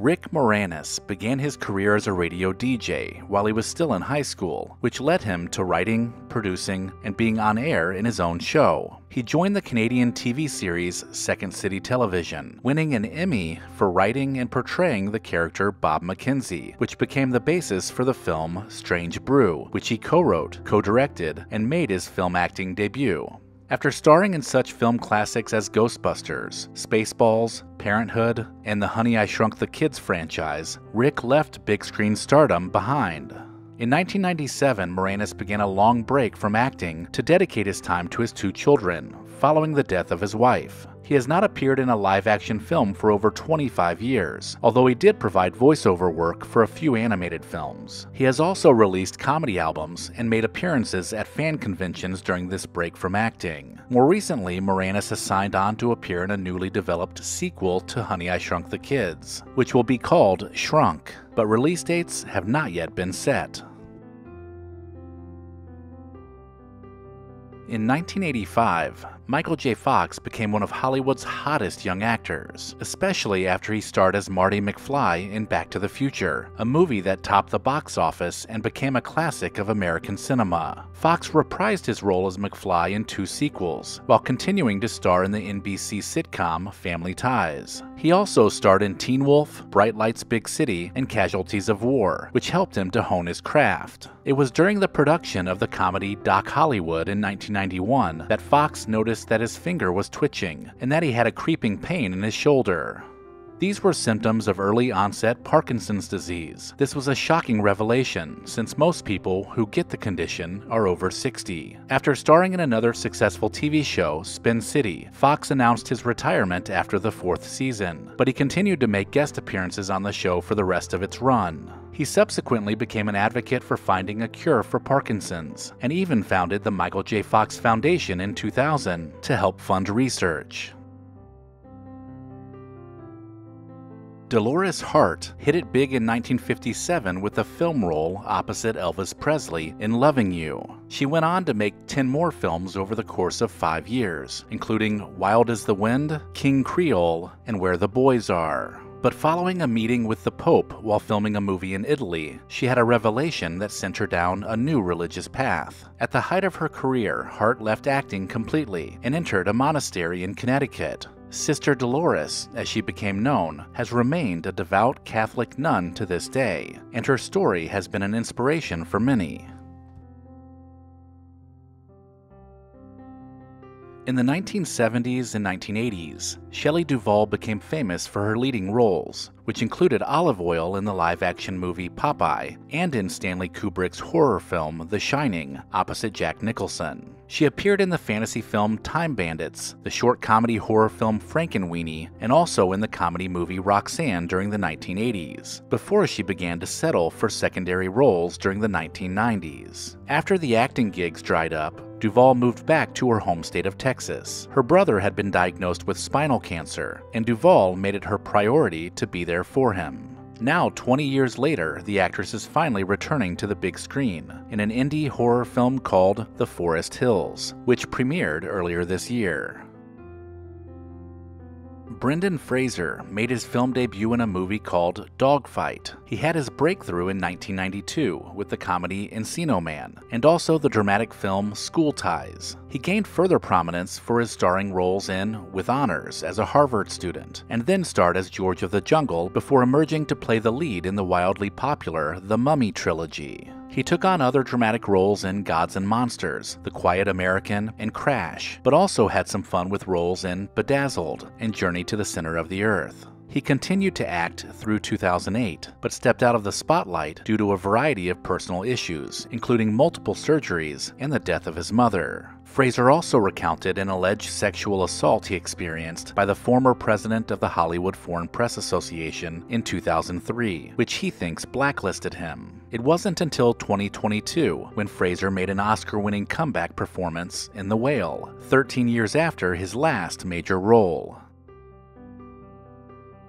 Rick Moranis began his career as a radio DJ while he was still in high school, which led him to writing, producing, and being on air in his own show. He joined the Canadian TV series Second City Television, winning an Emmy for writing and portraying the character Bob McKenzie, which became the basis for the film Strange Brew, which he co wrote, co directed, and made his film acting debut. After starring in such film classics as Ghostbusters, Spaceballs, Parenthood, and the Honey I Shrunk the Kids franchise, Rick left big screen stardom behind. In 1997, Moranis began a long break from acting to dedicate his time to his two children, following the death of his wife. He has not appeared in a live action film for over 25 years, although he did provide voiceover work for a few animated films. He has also released comedy albums and made appearances at fan conventions during this break from acting. More recently, Moranis has signed on to appear in a newly developed sequel to Honey I Shrunk the Kids, which will be called Shrunk, but release dates have not yet been set. In 1985, Michael J. Fox became one of Hollywood's hottest young actors, especially after he starred as Marty McFly in Back to the Future, a movie that topped the box office and became a classic of American cinema. Fox reprised his role as McFly in two sequels, while continuing to star in the NBC sitcom Family Ties. He also starred in Teen Wolf, Bright Lights Big City, and Casualties of War, which helped him to hone his craft. It was during the production of the comedy Doc Hollywood in 1991 that Fox noticed that his finger was twitching and that he had a creeping pain in his shoulder. These were symptoms of early onset Parkinson's disease. This was a shocking revelation, since most people who get the condition are over 60. After starring in another successful TV show, Spin City, Fox announced his retirement after the fourth season, but he continued to make guest appearances on the show for the rest of its run. He subsequently became an advocate for finding a cure for Parkinson's, and even founded the Michael J. Fox Foundation in 2000 to help fund research. Dolores Hart hit it big in 1957 with a film role opposite Elvis Presley in Loving You. She went on to make 10 more films over the course of five years, including Wild Is the Wind, King Creole, and Where the Boys Are. But following a meeting with the Pope while filming a movie in Italy, she had a revelation that sent her down a new religious path. At the height of her career, Hart left acting completely and entered a monastery in Connecticut. Sister Dolores, as she became known, has remained a devout Catholic nun to this day, and her story has been an inspiration for many. In the 1970s and 1980s, Shelley Duvall became famous for her leading roles, which included Olive Oyl in the live action movie Popeye and in Stanley Kubrick's horror film The Shining, opposite Jack Nicholson. She appeared in the fantasy film Time Bandits, the short comedy horror film Frankenweenie, and also in the comedy movie Roxanne during the 1980s, before she began to settle for secondary roles during the 1990s. After the acting gigs dried up, Duvall moved back to her home state of Texas. Her brother had been diagnosed with spinal cancer, and Duvall made it her priority to be there for him. Now, 20 years later, the actress is finally returning to the big screen in an indie horror film called The Forest Hills, which premiered earlier this year. Brendan Fraser made his film debut in a movie called Dogfight. He had his breakthrough in 1992 with the comedy Encino Man, and also the dramatic film School Ties. He gained further prominence for his starring roles in With Honors as a Harvard student, and then starred as George of the Jungle before emerging to play the lead in the wildly popular The Mummy trilogy. He took on other dramatic roles in Gods and Monsters, The Quiet American, and Crash, but also had some fun with roles in Bedazzled and Journey to the Center of the Earth. He continued to act through 2008, but stepped out of the spotlight due to a variety of personal issues, including multiple surgeries and the death of his mother. Fraser also recounted an alleged sexual assault he experienced by the former president of the Hollywood Foreign Press Association in 2003, which he thinks blacklisted him. It wasn't until 2022 when Fraser made an Oscar winning comeback performance in The Whale, 13 years after his last major role.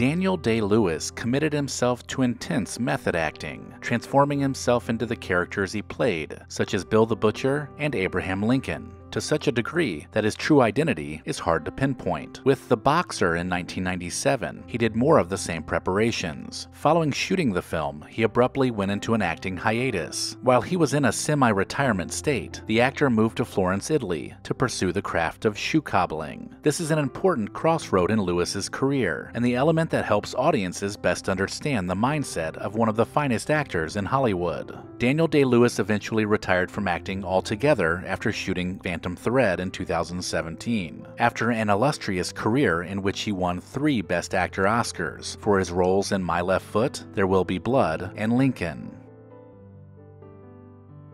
Daniel Day Lewis committed himself to intense method acting, transforming himself into the characters he played, such as Bill the Butcher and Abraham Lincoln. To such a degree that his true identity is hard to pinpoint. With The Boxer in 1997, he did more of the same preparations. Following shooting the film, he abruptly went into an acting hiatus. While he was in a semi retirement state, the actor moved to Florence, Italy to pursue the craft of shoe cobbling. This is an important crossroad in Lewis's career, and the element that helps audiences best understand the mindset of one of the finest actors in Hollywood. Daniel Day Lewis eventually retired from acting altogether after shooting Phantom Thread in 2017, after an illustrious career in which he won three Best Actor Oscars for his roles in My Left Foot, There Will Be Blood, and Lincoln.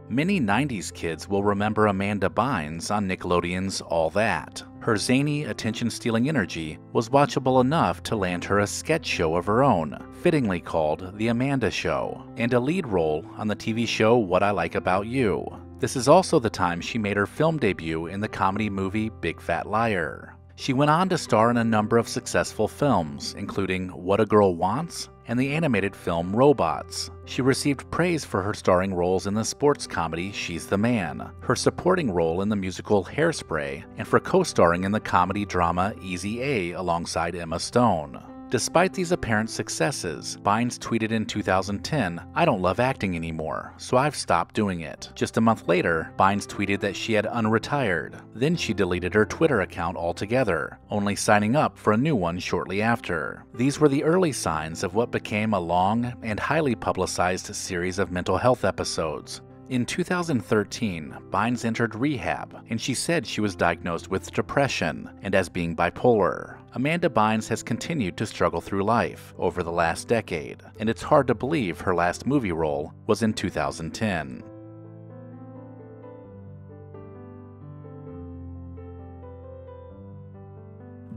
Many 90s kids will remember Amanda Bynes on Nickelodeon's All That. Her zany, attention stealing energy was watchable enough to land her a sketch show of her own, fittingly called The Amanda Show, and a lead role on the TV show What I Like About You. This is also the time she made her film debut in the comedy movie Big Fat Liar. She went on to star in a number of successful films, including What a Girl Wants and the animated film Robots. She received praise for her starring roles in the sports comedy She's the Man, her supporting role in the musical Hairspray, and for co starring in the comedy drama Easy A alongside Emma Stone. Despite these apparent successes, Bynes tweeted in 2010, I don't love acting anymore, so I've stopped doing it. Just a month later, Bynes tweeted that she had unretired. Then she deleted her Twitter account altogether, only signing up for a new one shortly after. These were the early signs of what became a long and highly publicized series of mental health episodes, in 2013, Bynes entered rehab, and she said she was diagnosed with depression and as being bipolar. Amanda Bynes has continued to struggle through life over the last decade, and it's hard to believe her last movie role was in 2010.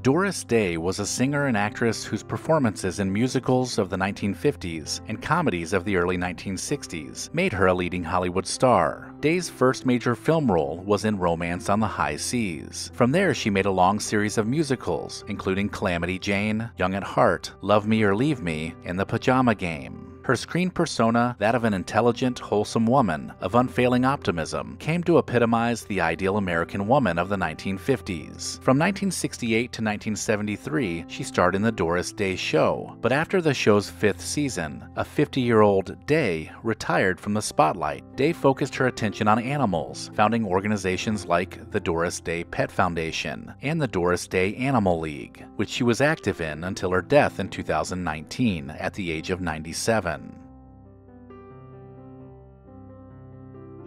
Doris Day was a singer and actress whose performances in musicals of the 1950s and comedies of the early 1960s made her a leading Hollywood star. Day's first major film role was in Romance on the High Seas. From there, she made a long series of musicals, including Calamity Jane, Young at Heart, Love Me or Leave Me, and The Pajama Game. Her screen persona, that of an intelligent, wholesome woman of unfailing optimism, came to epitomize the ideal American woman of the 1950s. From 1968 to 1973, she starred in The Doris Day Show, but after the show's fifth season, a 50 year old Day retired from the spotlight. Day focused her attention on animals, founding organizations like the Doris Day Pet Foundation and the Doris Day Animal League, which she was active in until her death in 2019 at the age of 97.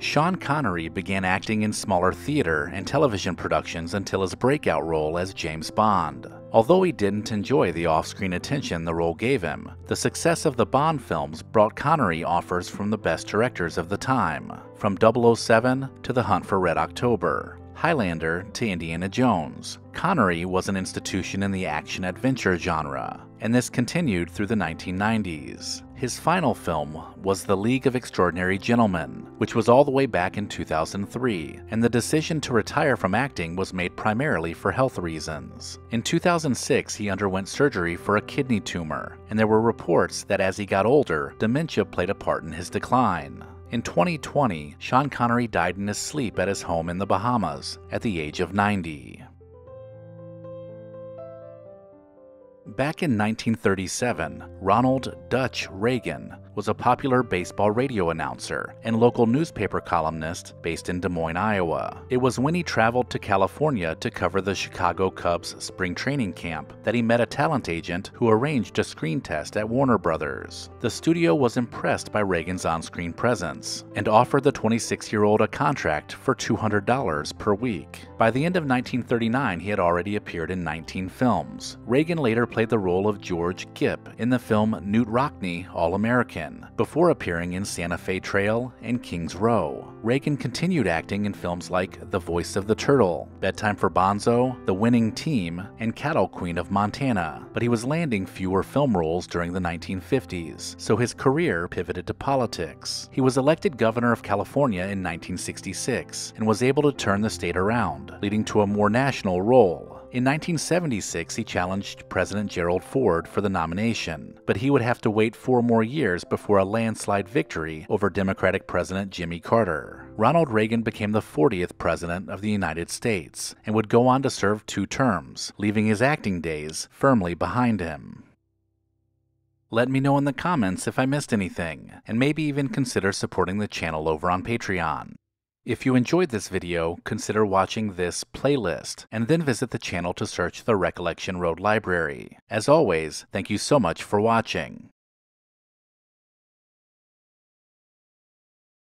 Sean Connery began acting in smaller theater and television productions until his breakout role as James Bond. Although he didn't enjoy the off screen attention the role gave him, the success of the Bond films brought Connery offers from the best directors of the time, from 007 to The Hunt for Red October. Highlander to Indiana Jones. Connery was an institution in the action adventure genre, and this continued through the 1990s. His final film was The League of Extraordinary Gentlemen, which was all the way back in 2003, and the decision to retire from acting was made primarily for health reasons. In 2006, he underwent surgery for a kidney tumor, and there were reports that as he got older, dementia played a part in his decline. In 2020, Sean Connery died in his sleep at his home in the Bahamas at the age of 90. Back in 1937, Ronald Dutch Reagan was a popular baseball radio announcer and local newspaper columnist based in Des Moines, Iowa. It was when he traveled to California to cover the Chicago Cubs spring training camp that he met a talent agent who arranged a screen test at Warner Brothers. The studio was impressed by Reagan's on screen presence and offered the 26 year old a contract for $200 per week. By the end of 1939, he had already appeared in 19 films. Reagan later played the role of George Gipp in the film Knute Rockne All American before appearing in Santa Fe Trail and King's Row. Reagan continued acting in films like The Voice of the Turtle, Bedtime for Bonzo, The Winning Team, and Cattle Queen of Montana, but he was landing fewer film roles during the 1950s, so his career pivoted to politics. He was elected governor of California in 1966 and was able to turn the state around, leading to a more national role. In 1976, he challenged President Gerald Ford for the nomination, but he would have to wait four more years before a landslide victory over Democratic President Jimmy Carter. Ronald Reagan became the 40th President of the United States and would go on to serve two terms, leaving his acting days firmly behind him. Let me know in the comments if I missed anything, and maybe even consider supporting the channel over on Patreon. If you enjoyed this video, consider watching this playlist, and then visit the channel to search the Recollection Road Library. As always, thank you so much for watching.